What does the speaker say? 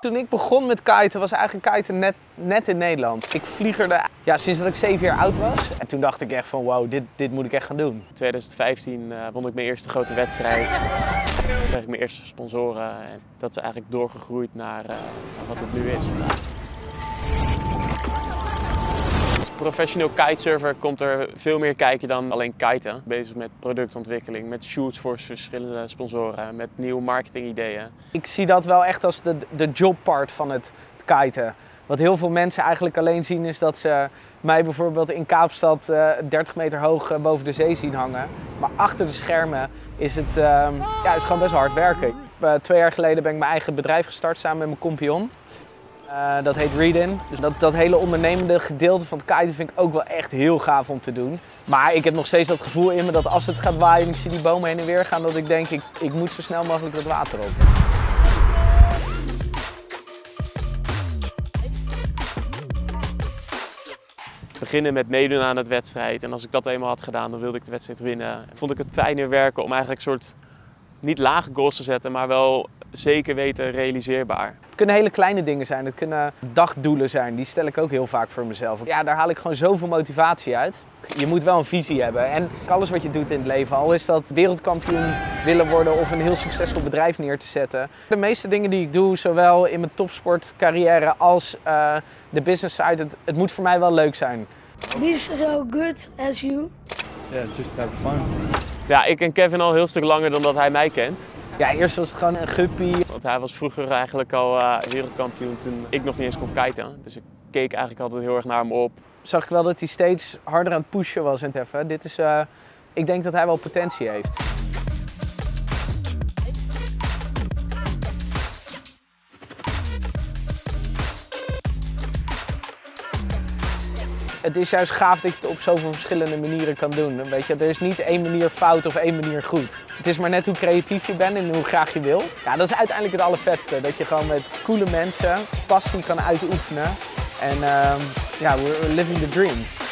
Toen ik begon met kiten was eigenlijk kiten net, net in Nederland. Ik vliegerde ja, sinds dat ik zeven jaar oud was. En toen dacht ik echt van wow, dit, dit moet ik echt gaan doen. In 2015 uh, won ik mijn eerste grote wedstrijd. Toen kreeg ik mijn eerste sponsoren. En dat is eigenlijk doorgegroeid naar, uh, naar wat het nu is professioneel kitesurfer komt er veel meer kijken dan alleen kiten. Bezig met productontwikkeling, met shoots voor verschillende sponsoren, met nieuwe marketingideeën. Ik zie dat wel echt als de, de jobpart van het kiten. Wat heel veel mensen eigenlijk alleen zien is dat ze mij bijvoorbeeld in Kaapstad uh, 30 meter hoog uh, boven de zee zien hangen. Maar achter de schermen is het, uh, ja, is gewoon best hard werken. Uh, twee jaar geleden ben ik mijn eigen bedrijf gestart samen met mijn compagnon. Uh, dat heet Readin. Dus dat, dat hele ondernemende gedeelte van het kiten vind ik ook wel echt heel gaaf om te doen. Maar ik heb nog steeds dat gevoel in me dat als het gaat waaien en ik zie die bomen heen en weer gaan, dat ik denk ik, ik moet zo snel mogelijk dat water op. beginnen met meedoen aan het wedstrijd. En als ik dat eenmaal had gedaan, dan wilde ik de wedstrijd winnen. Vond ik het fijner werken om eigenlijk een soort niet lage goals te zetten, maar wel zeker weten realiseerbaar. Het kunnen hele kleine dingen zijn. Het kunnen dagdoelen zijn. Die stel ik ook heel vaak voor mezelf. Ja, daar haal ik gewoon zoveel motivatie uit. Je moet wel een visie hebben. En alles wat je doet in het leven, al is dat wereldkampioen willen worden of een heel succesvol bedrijf neer te zetten. De meeste dingen die ik doe, zowel in mijn topsportcarrière als uh, de business side, het, het moet voor mij wel leuk zijn. Be so good as you. Yeah, just have fun. Ja, ik ken Kevin al een heel stuk langer dan dat hij mij kent. Ja, eerst was het gewoon een guppie. Want hij was vroeger eigenlijk al uh, wereldkampioen toen ik nog niet eens kon kiten. Dus ik keek eigenlijk altijd heel erg naar hem op. Zag ik wel dat hij steeds harder aan het pushen was en even. Dit is, uh, ik denk dat hij wel potentie heeft. Het is juist gaaf dat je het op zoveel verschillende manieren kan doen. Weet je, er is niet één manier fout of één manier goed. Het is maar net hoe creatief je bent en hoe graag je wil. Ja, dat is uiteindelijk het allervetste. Dat je gewoon met coole mensen passie kan uitoefenen. En uh, ja, we're living the dream.